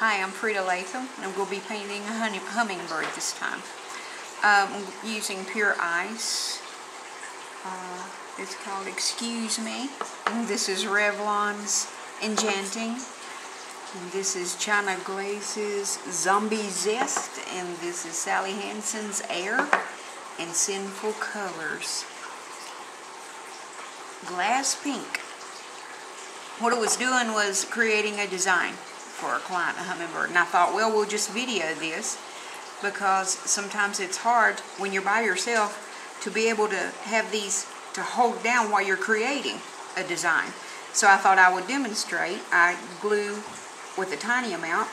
Hi, I'm Freeda Latham, and I'm going to be painting a honey, hummingbird this time. Um, I'm using pure ice. Uh, it's called Excuse Me. And this is Revlon's Enchanting. And this is China Glaze's Zombie Zest. And this is Sally Hansen's Air and Sinful Colors. Glass Pink. What it was doing was creating a design for a client, a hummingbird. And I thought, well, we'll just video this because sometimes it's hard when you're by yourself to be able to have these to hold down while you're creating a design. So I thought I would demonstrate. I glue with a tiny amount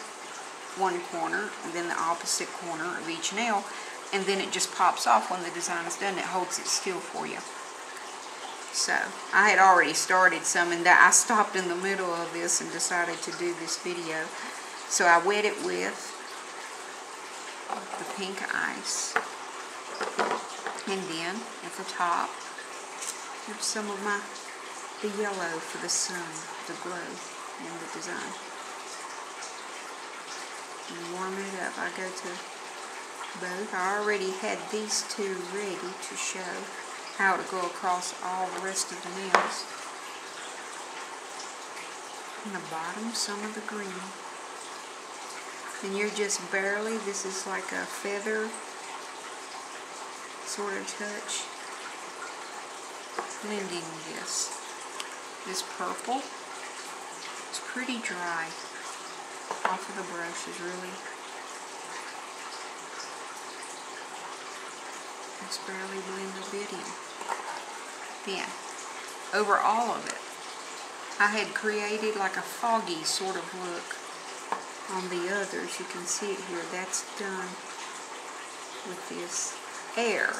one corner and then the opposite corner of each nail and then it just pops off when the design is done. It holds it still for you. So I had already started some and I stopped in the middle of this and decided to do this video. So I wet it with the pink ice. And then at the top, here's some of my, the yellow for the sun, the glow in the design. And warm it up. I go to both. I already had these two ready to show how to go across all the rest of the nails. In the bottom, some of the green. And you're just barely, this is like a feather sort of touch. Blending this. This purple. It's pretty dry. Off of the brush is really just barely blend a bit in. Then, over all of it, I had created like a foggy sort of look on the others. You can see it here. That's done with this air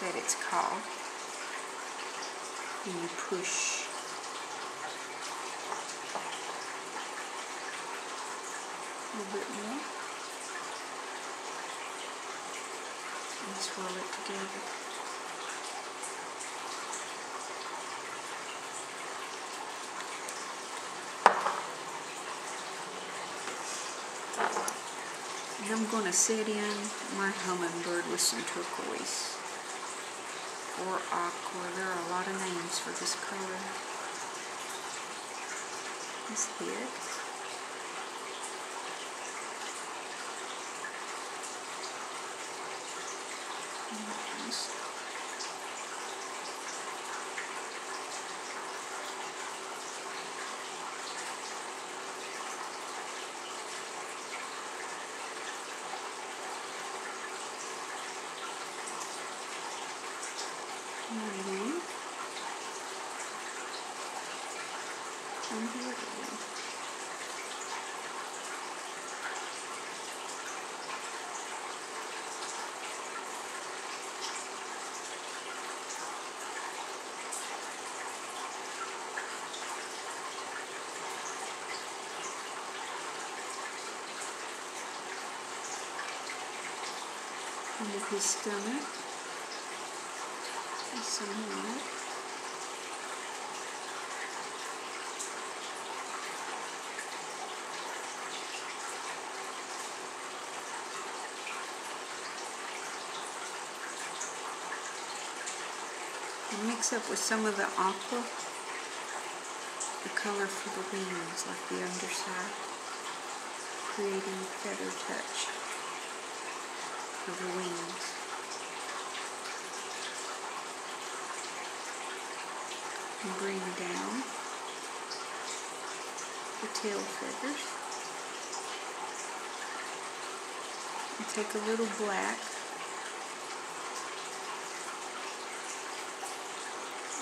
that it's called. And you push a little bit more. And swirl it together. And I'm going to set in my hummingbird with some turquoise or aqua. There are a lot of names for this color. This head. And here. Under his stomach some more. And mix up with some of the aqua, the color for the wings, like the underside, creating feather touch for the wings. And bring down the tail feathers. And take a little black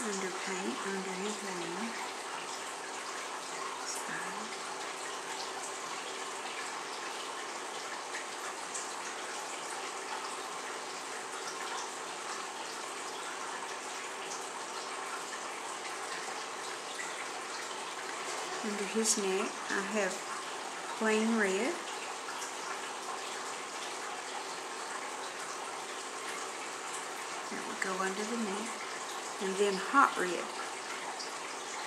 underpaint under his wing. Under his neck. I have plain red. That would go under the neck. And then hot red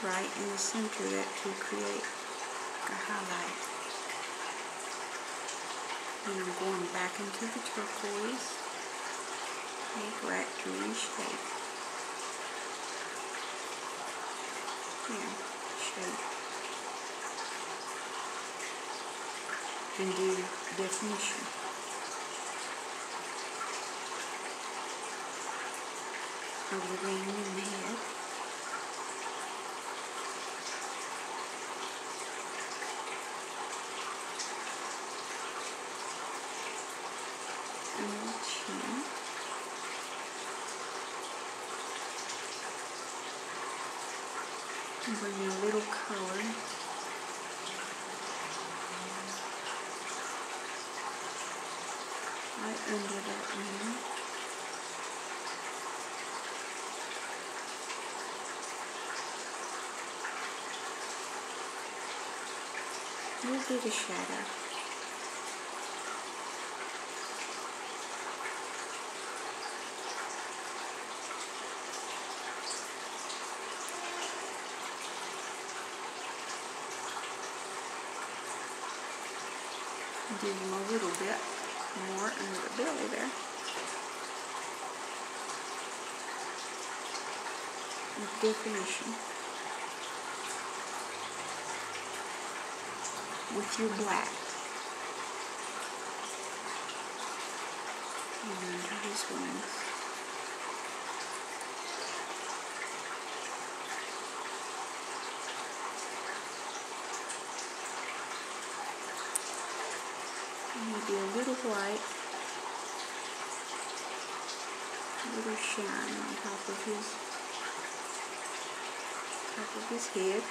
right in the center that to create a highlight. And I'm going back into the turquoise. Make rectangle shape. Yeah, shape. And do definition. Of the ring in the head. bring a little color. Right under that one. We'll do the shadow. give him a little bit more under the belly there. definition with your black and under his wings. Maybe a little white, a little shine on top of his top of his head.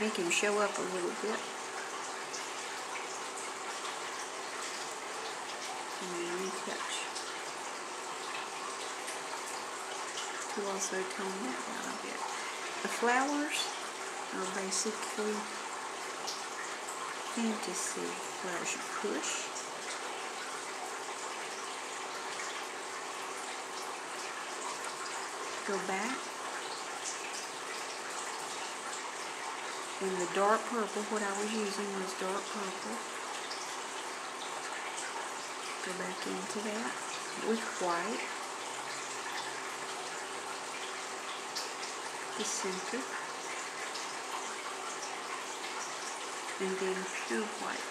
Make him show up a little bit. And then touch. To also tone that down a bit. The flowers are basically fantasy flash push. Go back. And the dark purple, what I was using was dark purple. Go back into that with white. The center. And then pure white.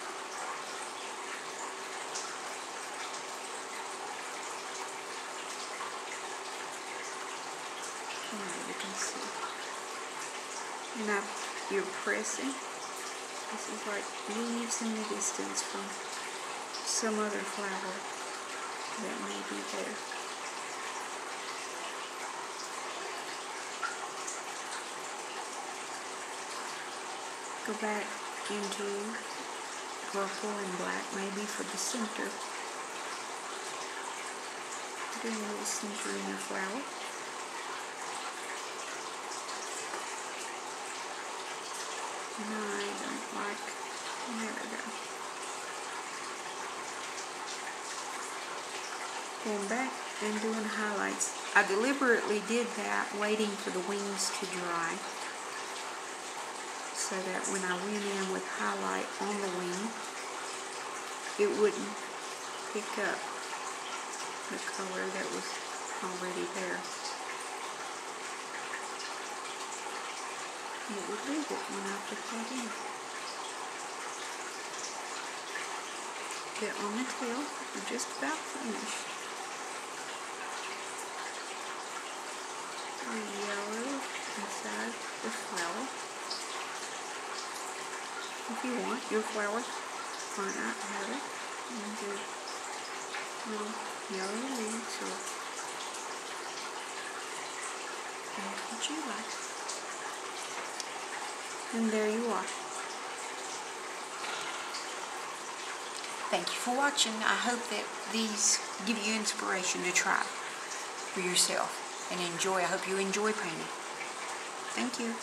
And you can see. Now you're pressing. This is like leaves in the distance from some other flower that may be there. Go back into purple and black maybe for the center. Doing a little center in the flower. No, I don't like, there we go. Going back and doing highlights. I deliberately did that waiting for the wings to dry so that when I went in with highlight on the wing, it wouldn't pick up the color that was already there. it would leave it when I put that in. Get on the tail, we're just about finished. A yellow inside the flower if you want your flowers. Why not have it? And your um, little yellow leaves or what you like. And there you are. Thank you for watching. I hope that these give you inspiration to try for yourself and enjoy. I hope you enjoy painting. Thank you.